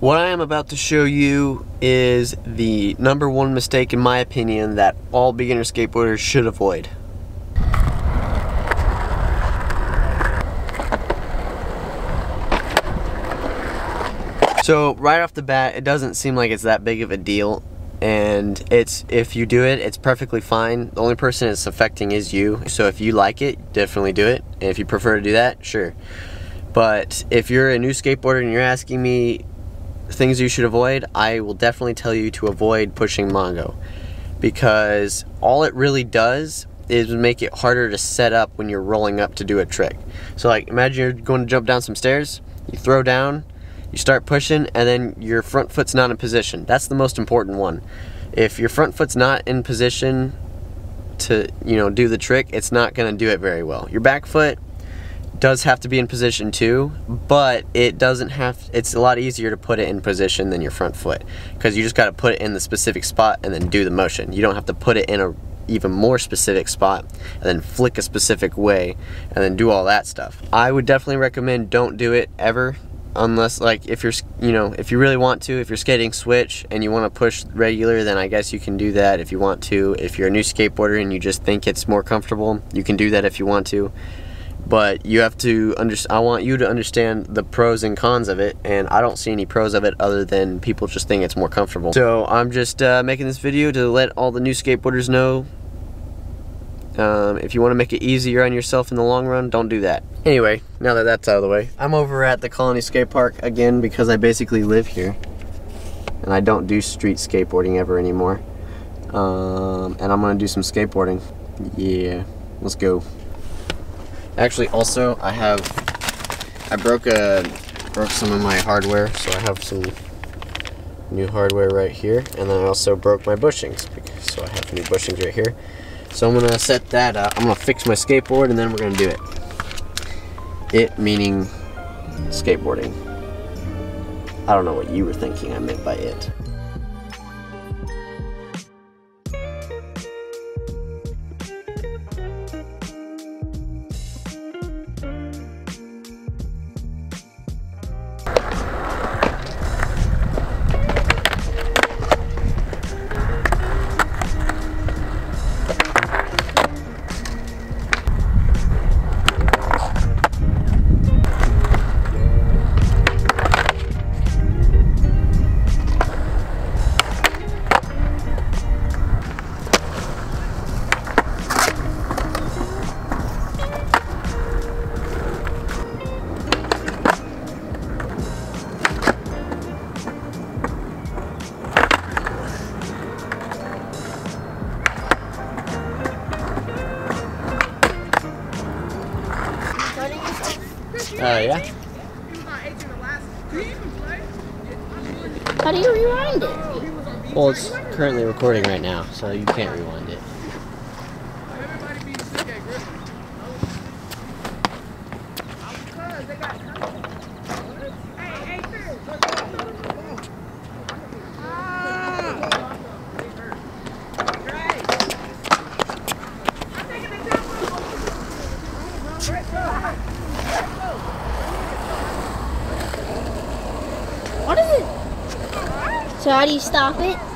What I am about to show you is the number one mistake in my opinion that all beginner skateboarders should avoid. So right off the bat, it doesn't seem like it's that big of a deal and it's if you do it it's perfectly fine. The only person it's affecting is you so if you like it definitely do it. And if you prefer to do that sure. But if you're a new skateboarder and you're asking me things you should avoid I will definitely tell you to avoid pushing Mongo because all it really does is make it harder to set up when you're rolling up to do a trick so like imagine you're going to jump down some stairs you throw down you start pushing and then your front foot's not in position. That's the most important one. If your front foot's not in position to, you know, do the trick, it's not going to do it very well. Your back foot does have to be in position too, but it doesn't have, it's a lot easier to put it in position than your front foot because you just got to put it in the specific spot and then do the motion. You don't have to put it in a even more specific spot and then flick a specific way and then do all that stuff. I would definitely recommend don't do it ever unless like if you're you know if you really want to if you're skating switch and you want to push regular then I guess you can do that if you want to if you're a new skateboarder and you just think it's more comfortable you can do that if you want to but you have to understand I want you to understand the pros and cons of it and I don't see any pros of it other than people just think it's more comfortable so I'm just uh, making this video to let all the new skateboarders know um, if you want to make it easier on yourself in the long run, don't do that. Anyway, now that that's out of the way, I'm over at the Colony Skate Park again because I basically live here. And I don't do street skateboarding ever anymore. Um, and I'm going to do some skateboarding. Yeah, let's go. Actually, also, I have, I broke a, broke some of my hardware, so I have some new hardware right here. And then I also broke my bushings, so I have new bushings right here. So I'm gonna set that up. I'm gonna fix my skateboard and then we're gonna do it. It meaning skateboarding. I don't know what you were thinking I meant by it. Uh, yeah. How do you rewind it? Well, it's currently recording right now, so you can't rewind it. What is it? So how do you stop it?